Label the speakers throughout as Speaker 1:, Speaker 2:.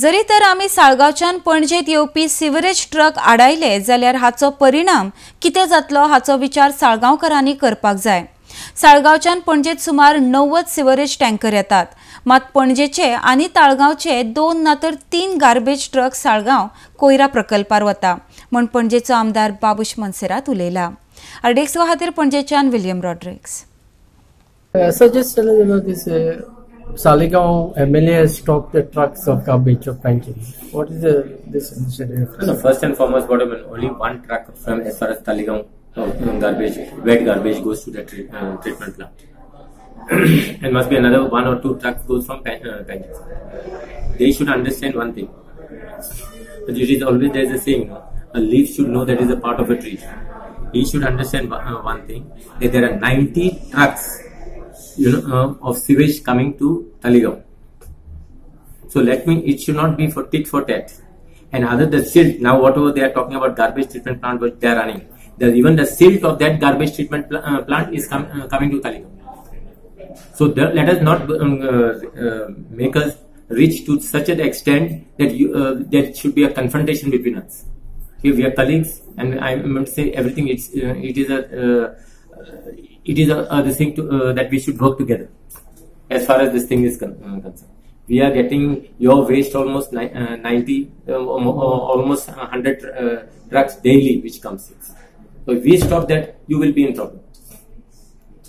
Speaker 1: जरी तर आमी साळगांवच्यान पणजेत येवपी सिवरेज ट्रक आडायले जाल्यार हाचो परिणाम कितें जातलो हाचो विचार साळगांवकरांनी करपाक जाय. साळगांवच्यान पणजेत सुमार णव्वद सिवरेज टँकर येतात. मात पणजेचे आनी ताळगांवचे दोन ना तर तीन गार्बेज ट्रक साळगांव कोयरा प्रकल्पार वता म्हण पणजेचो आमदार बाबूश मनसेरात उलयला. अर्डेक्सवा खातीर पणजेच्यान William Rodrigues
Speaker 2: I Saligaon MLA stopped the trucks of garbage of Panjim. What is the, this initiative?
Speaker 3: No, first and foremost, bottom line, only one truck from as far as Taligaon garbage, wet garbage goes to the treat, uh, treatment plant. and must be another one or two trucks goes from Pan- uh. They should understand one thing. But it is always there is a saying, a leaf should know that is a part of a tree. He should understand one- uh, one thing that there are 90 trucks, you know, uh, of sewage coming to Taligaon. So let me, it should not be for tit for tat. And other the silt, now whatever they are talking about garbage treatment plant which they are running, there's even the silt of that garbage treatment pl- uh, plant is com- uh, coming to Taligaon. So the, let us not um, uh, uh, make us reach to such an extent that you, uh, there should be a confrontation between us. Here we are colleagues, and I to say everything. It's it is a it is a, a the thing to, uh, that we should work together as far as this thing is con- uh, concerned. We are getting your waste almost ni- uh, 90, uh, uh, almost 100 uh, trucks daily which comes here. So if we stop that, you will be in trouble.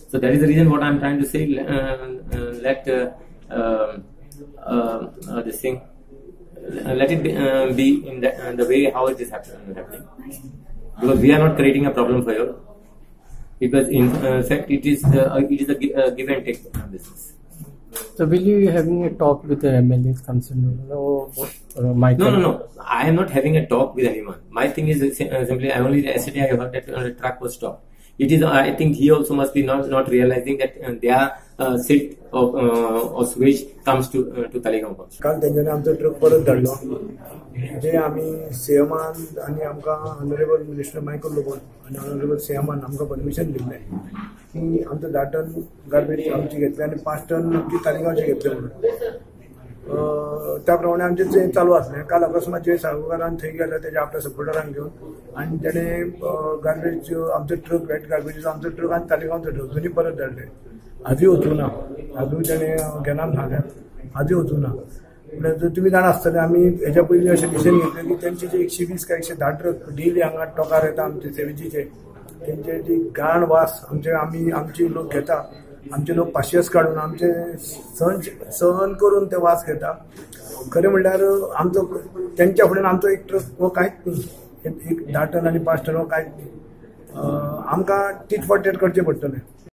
Speaker 3: So that is the reason what I'm trying to say. Uh, uh, let uh, um, uh, uh, this thing, uh, let it be, uh, be in the, uh, the way how it is happen- happening. Because we are not creating a problem for you because in uh, fact it is uh, uh, it is a give and take business.
Speaker 2: So will you be having a talk with the MLAs concerned or, or my
Speaker 3: No, no, no. I am not having a talk with anyone. My thing is simply I only yesterday I heard that uh, the truck was stopped. It is. I think he also must be not not realizing that uh, their uh, set of uh, switch comes to uh, to Talegaon.
Speaker 4: Can't the truck for the जे आमी सीएमान आनी आमकां honourable minister Michael लोबोन आनी honourable सीएमान आमकां permission दिल्लें. की आमचो धा टन गार्बेज आमची घेतले आनी पांच टन आमची तालिगांवची घेतले म्हणून. त्या प्रमाणे आमचें जें चालू असले काल अकस्मात जे सावकारान थंय गेले त्याच्या आपल्या सपोर्टरांक घेवन आनी त्याने गार्बेज आमचो ट्रक वेट गार्बेजीचो आमचो ट्रक आनी तालिगांवचो ट्रक दोन्ही परत धाडले आजूय वचूं ना. आजूय त्याने घेणार नाल्या आजूय वचूं ना. म्हणजे जर तुमी जाणा आसतले आमी हेज्या पयलीं अशें डिसिजन घेतलें की तेंचे जे एकशे वीस काय एकशे धा ट्रक डेली हांगा टोकार येता आमचे सेवेजीचे. तेंचे जी घाण वास आमचे आमी आमचे लोक घेता. आमचे लोक पाशियस काडून आमचे सहन सहन करून ते वास घेता. खरें म्हणल्यार आमचो तेंच्या फुड्यान आमचो एक ट्रक हो कांयच न्ही. एक धा टन आनी पांच टन हो कांयच न्ही. आमकां टीट फॉर टेट करचें पडटलें